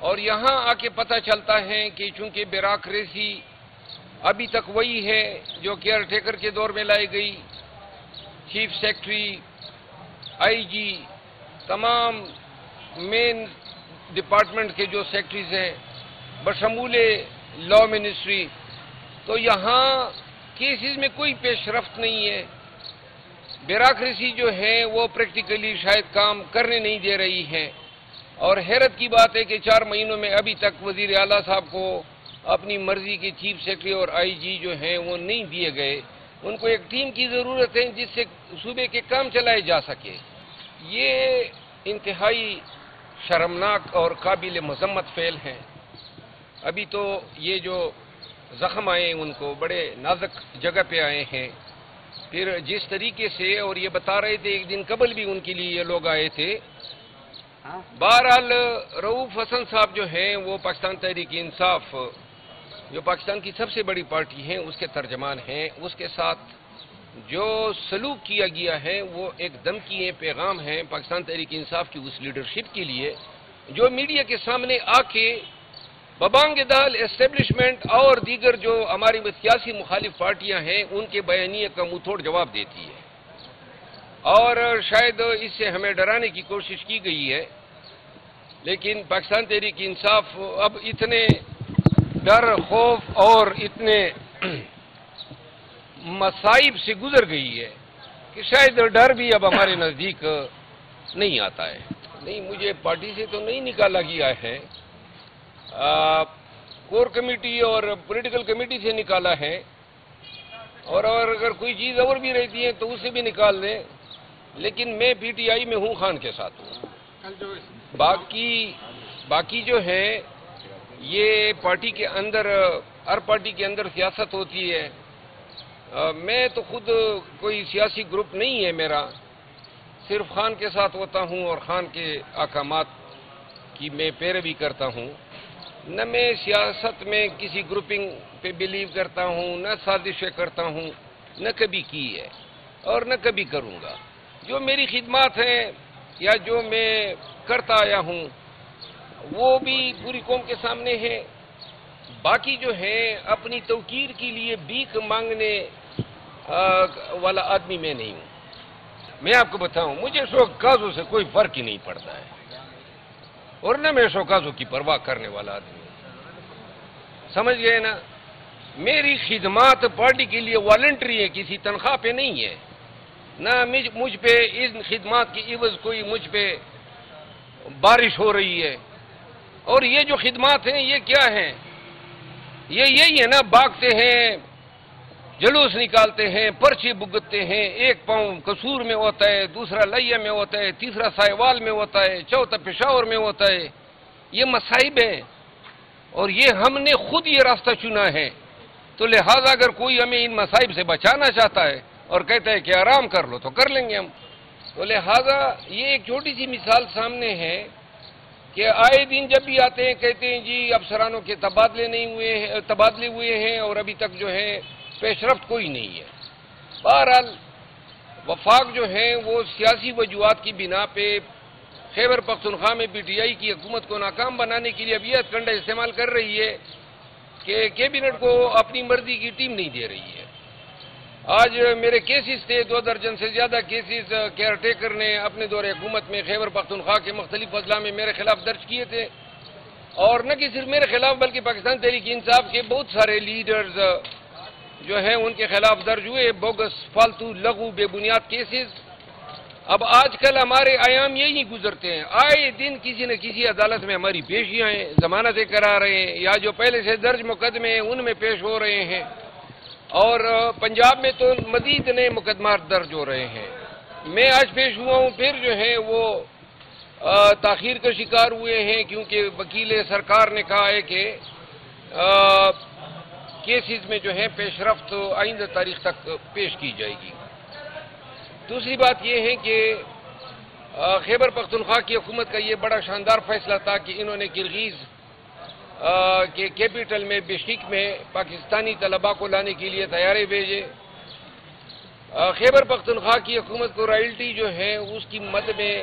اور یہاں آ کے پتہ چلتا ہے کہ چونکہ بیراکریسی ابھی تک وہی ہے جو کیئر ٹیکر کے دور میں لائی گئی چیف سیکٹری، آئی جی تمام مین ڈپارٹمنٹ کے جو سیکٹریز ہیں بشمول لا منسٹری۔ تو یہاں کیسز میں کوئی پیش رفت نہیں ہے۔ بیراکریسی جو ہے وہ پریکٹیکلی شاید کام کرنے نہیں دے رہی ہے اور حیرت کی بات ہے کہ چار مہینوں میں ابھی تک وزیر اعلیٰ صاحب کو اپنی مرضی کے چیف سیکرٹری اور آئی جی جو ہیں وہ نہیں دیے گئے۔ ان کو ایک ٹیم کی ضرورت ہے جس سے صوبے کے کام چلائے جا سکے۔ یہ انتہائی شرمناک اور قابل مذمت فعل ہیں۔ ابھی تو یہ جو زخم آئے ان کو بڑے نازک جگہ پہ آئے ہیں۔ پھر جس طریقے سے اور یہ بتا رہے تھے ایک دن قبل بھی ان کے لیے یہ لوگ آئے تھے بہرحال رعوف حسن صاحب جو ہیں، وہ پاکستان تحریک انصاف، جو پاکستان کی سب سے بڑی پارٹی ہیں، اس کے ترجمان ہیں۔ اس کے ساتھ جو سلوک کیا گیا ہے، وہ ایک دمکی ہے پیغام ہے پاکستان تحریک انصاف کی اس لیڈرشپ کے لیے، جو میڈیا کے سامنے آ کے ببانگ دال اسٹیبلشمنٹ اور دیگر جو ہماری سیاسی مخالف پارٹیاں ہیں، ان کے بیانیے کا منہ توڑ جواب دیتی ہے۔ اور شاید اس سے ہمیں ڈرانے کی کوشش کی گئی ہے لیکن پاکستان تحریک انصاف، اب اتنے ڈر، خوف اور اتنے مصائب سے گزر گئی ہے کہ شاید ڈر بھی اب ہمارے نزدیک نہیں آتا ہے۔ نہیں، مجھے پارٹی سے تو نہیں نکالا گیا ہے۔ کور کمیٹی اور پولیٹیکل کمیٹی سے نکالا ہے۔ اور اگر کوئی چیز اور بھی رہتی ہے تو اسے بھی نکال دیں۔ لیکن میں پی ٹی آئی میں ہوں، خان کے ساتھ ہوں۔ باقی باقی جو ہے، یہ پارٹی کے اندر، ہر پارٹی کے اندر سیاست ہوتی ہے۔ میں تو خود کوئی سیاسی گروپ نہیں ہے میرا۔ صرف خان کے ساتھ ہوتا ہوں اور خان کے احکامات کی میں پیروی کرتا ہوں۔ نہ میں سیاست میں کسی گروپنگ پہ بلیو کرتا ہوں، نہ سازشیں کرتا ہوں، نہ کبھی کی ہے اور نہ کبھی کروں گا۔ جو میری خدمات ہیں یا جو میں کرتا آیا ہوں، وہ بھی پوری قوم کے سامنے ہے۔ باقی جو ہے، اپنی توقیر کے لیے بیک مانگنے والا آدمی میں نہیں ہوں۔ میں آپ کو بتاؤں، مجھے شوقازوں سے کوئی فرق ہی نہیں پڑتا ہے۔ اور نہ میں شوکازوں کی پرواہ کرنے والا آدمی ہوں۔ سمجھ گئے نا؟ میری خدمات پارٹی کے لیے والنٹری ہے، کسی تنخواہ پہ نہیں ہے۔ نہ مجھ پہ، ان خدمات کی عوض کوئی مجھ پہ بارش ہو رہی ہے۔ اور یہ جو خدمات ہیں، یہ کیا ہیں؟ یہ یہی ہے نا باغتے ہیں، جلوس نکالتے ہیں، پرچے بگتتے ہیں۔ ایک پاؤں قصور میں ہوتا ہے، دوسرا لیا میں ہوتا ہے، تیسرا سائیوال میں ہوتا ہے، چوتھا پشاور میں ہوتا ہے۔ یہ مصائب ہیں۔ اور یہ ہم نے خود یہ راستہ چنا ہے۔ تو لہذا اگر کوئی ہمیں ان مصائب سے بچانا چاہتا ہے اور کہتا ہے کہ آرام کر لو، تو کر لیں گے ہم۔ تو لہذا یہ ایک چھوٹی سی مثال سامنے ہے کہ آئے دن جب بھی آتے ہیں، کہتے ہیں جی افسرانوں کے تبادلے نہیں ہوئے ہیں، تبادلے ہوئے ہیں اور ابھی تک جو ہے پیش رفت کوئی نہیں ہے. بہرحال، وفاق جو ہیں، وہ سیاسی وجوہات کی بنا پہ خیبر پختونخوا میں پی ٹی آئی کی حکومت کو ناکام بنانے کے لیے اب یہ کنڈا استعمال کر رہی ہے کہ کیبنٹ کو اپنی مرضی کی ٹیم نہیں دے رہی ہے۔ آج میرے کیسز تھے، دو درجن سے زیادہ کیسز کیئر ٹیکر نے اپنے دور حکومت میں خیبر پختونخوا کے مختلف اضلاع میں میرے خلاف درج کیے تھے۔ اور نہ کہ صرف میرے خلاف بلکہ پاکستان تحریک انصاف کے بہت سارے لیڈرز جو ہیں، ان کے خلاف درج ہوئے۔ بوگس، فالتو، لغو، بے بنیاد کیسز اب آج کل ہمارے آیام یہی گزرتے ہیں۔ آئے دن کسی نہ کسی عدالت میں ہماری پیشیاں ہیں ضمانتیں کرا رہے ہیں، یا جو پہلے سے درج مقدمے ہیں، ان میں پیش ہو رہے ہیں۔ اور پنجاب میں تو مزید نئے مقدمات درج ہو رہے ہیں۔ میں آج پیش ہوا ہوں، پھر جو ہے وہ تاخیر کا شکار ہوئے ہیں کیونکہ وکیل سرکار نے کہا ہے کہ کیسز میں جو ہے پیش رفت آئندہ تاریخ تک پیش کی جائے گی۔ دوسری بات یہ ہے کہ خیبر پختونخوا کی حکومت کا یہ بڑا شاندار فیصلہ تھا کہ انہوں نے کرغیز کے کیپٹل میں بشک میں پاکستانی طلباء کو لانے کے لیے تیارے بھیجے۔ خیبر پختونخوا کی حکومت کو رائلٹی جو ہے، اس کی مد میں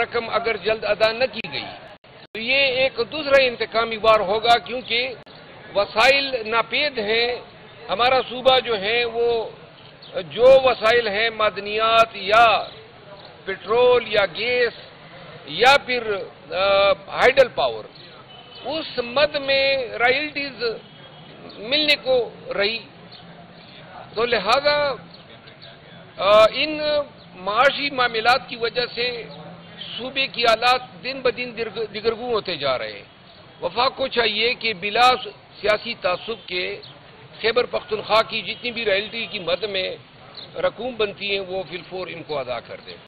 رقم اگر جلد ادا نہ کی گئی، تو یہ ایک دوسرا انتقامی بار ہوگا، کیونکہ وسائل ناپید ہیں۔ ہمارا صوبہ جو ہے، وہ جو وسائل ہیں معدنیات یا پٹرول یا گیس یا پھر ہائیڈل پاور اس مد میں رائلٹیز ملنے کو رہی۔ تو لہذا ان معاشی معاملات کی وجہ سے صوبے کی آلات دن بدن دگرگو ہوتے جا رہے ہیں۔ وفاق کو چاہیے کہ بلا سیاسی تعصب کے خیبر پختونخوا کی جتنی بھی رائلٹی کی مد میں رقوم بنتی ہیں، وہ فی الفور ان کو ادا کر دیں۔